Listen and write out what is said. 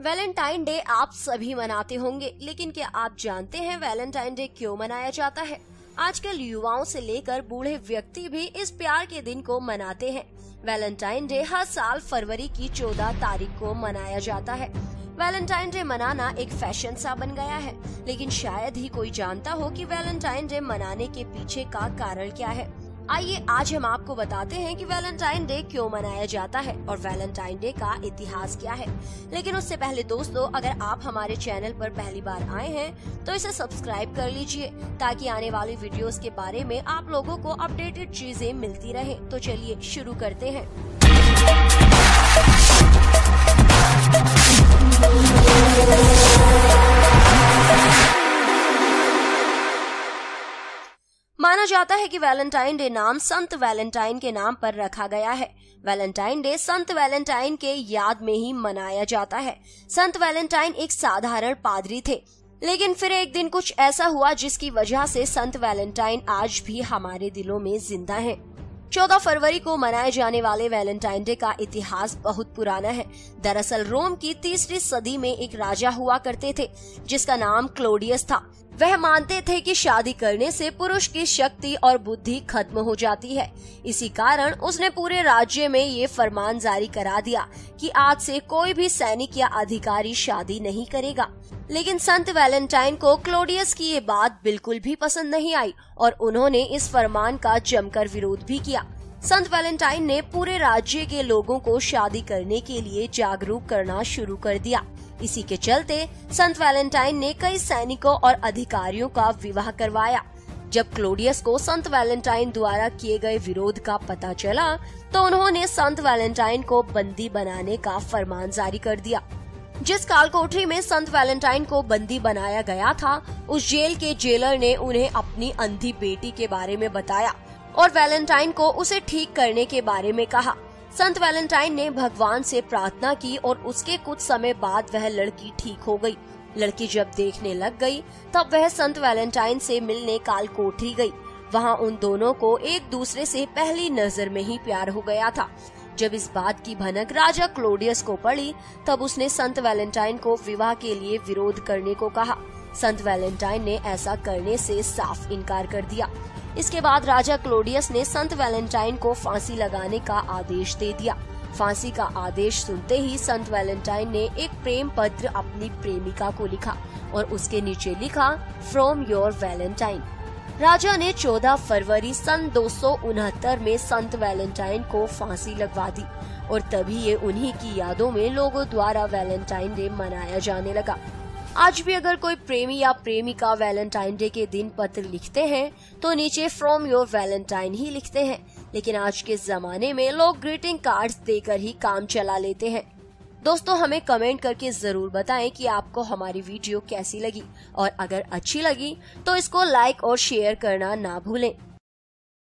Valentine day आप सभी मनाते होंगे, लेकिन क्या आप जानते हैं वैलेंटाइन डे क्यों मनाया जाता है? आजकल युवाओं से लेकर बूढ़े व्यक्ति भी इस प्यार के दिन को मनाते हैं। वैलेंटाइन डे हर साल फरवरी की 14 तारीख को मनाया जाता है। वैलेंटाइन डे मनाना एक फ़ैशन सा बन गया है, लेकिन शायद ही कोई जानता हो कि वैलेंटाइन डे मनाने के पीछे का कारण क्या है। आइए, आज हम आपको बताते हैं कि वैलेंटाइन डे क्यों मनाया जाता है और वैलेंटाइन डे का इतिहास क्या है। लेकिन उससे पहले दोस्तों, अगर आप हमारे चैनल पर पहली बार आए हैं तो इसे सब्सक्राइब कर लीजिए, ताकि आने वाली वीडियोस के बारे में आप लोगों को अपडेटेड चीज़ें मिलती रहे। तो चलिए, शुरू करते हैं। जाता है कि वैलेंटाइन डे नाम संत वैलेंटाइन के नाम पर रखा गया है। वैलेंटाइन डे संत वैलेंटाइन के याद में ही मनाया जाता है। संत वैलेंटाइन एक साधारण पादरी थे। लेकिन फिर एक दिन कुछ ऐसा हुआ जिसकी वजह से संत वैलेंटाइन आज भी हमारे दिलों में ज़िंदा है। 14 फरवरी को मनाए जाने वाले वैलेंटाइन डे का इतिहास बहुत पुराना है। दरअसल रोम की तीसरी सदी में एक राजा हुआ करते थे, जिसका नाम क्लोडियस था। वह मानते थे कि शादी करने से पुरुष की शक्ति और बुद्धि खत्म हो जाती है। इसी कारण उसने पूरे राज्य में ये फरमान जारी करा दिया कि आज से कोई भी सैनिक या अधिकारी शादी नहीं करेगा। लेकिन संत वैलेंटाइन को क्लोडियस की ये बात बिल्कुल भी पसंद नहीं आई और उन्होंने इस फरमान का जमकर विरोध भी किया। संत वैलेंटाइन ने पूरे राज्य के लोगों को शादी करने के लिए जागरूक करना शुरू कर दिया। इसी के चलते संत वैलेंटाइन ने कई सैनिकों और अधिकारियों का विवाह करवाया। जब क्लोडियस को संत वैलेंटाइन द्वारा किए गए विरोध का पता चला तो उन्होंने संत वैलेंटाइन को बंदी बनाने का फरमान जारी कर दिया। जिस काल कोठरी में संत वैलेंटाइन को बंदी बनाया गया था, उस जेल के जेलर ने उन्हें अपनी अंधी बेटी के बारे में बताया। और वैलेंटाइन को उसे ठीक करने के बारे में कहा संत वैलेंटाइन ने भगवान से प्रार्थना की और उसके कुछ समय बाद वह लड़की ठीक हो गई। लड़की जब देखने लग गई, तब वह संत वैलेंटाइन से मिलने काल कोठरी गई। वहाँ उन दोनों को एक दूसरे से पहली नज़र में ही प्यार हो गया था जब इस बात की भनक राजा क्लोडियस को पड़ी, तब उसने संत वैलेंटाइन को विवाह के लिए विरोध करने को कहा संत वैलेंटाइन ने ऐसा करने से साफ़ इनकार कर दिया इसके बाद राजा क्लोडियस ने संत वैलेंटाइन को फांसी लगाने का आदेश दे दिया। फांसी का आदेश सुनते ही संत वैलेंटाइन ने एक प्रेम पत्र अपनी प्रेमिका को लिखा और उसके नीचे लिखा फ्रॉम योर वैलेंटाइन राजा ने 14 फरवरी सन दो सौ उनहत्तर में संत वैलेंटाइन को फांसी लगवा दी और तभी ये उन्हीं की यादों में लोगों द्वारा वैलेंटाइन डे मनाया जाने लगा। आज भी अगर कोई प्रेमी या प्रेमिका वैलेंटाइन डे के दिन पत्र लिखते हैं तो नीचे फ्रॉम योर वैलेंटाइन ही लिखते हैं। लेकिन आज के जमाने में लोग ग्रीटिंग कार्ड्स देकर ही काम चला लेते हैं। दोस्तों, हमें कमेंट करके ज़रूर बताएँ कि आपको हमारी वीडियो कैसी लगी। और अगर अच्छी लगी तो इसको लाइक और शेयर करना ना भूलें।